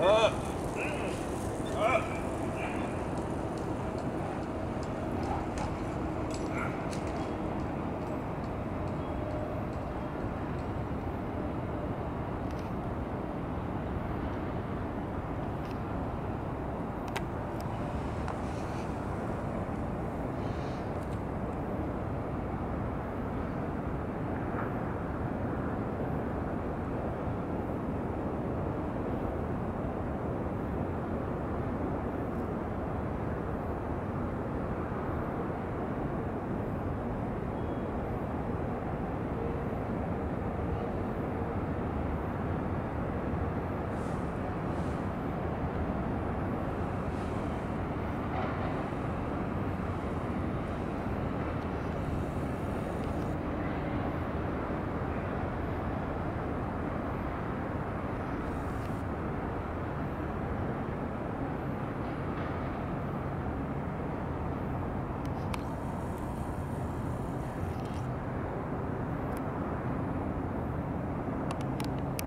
Up.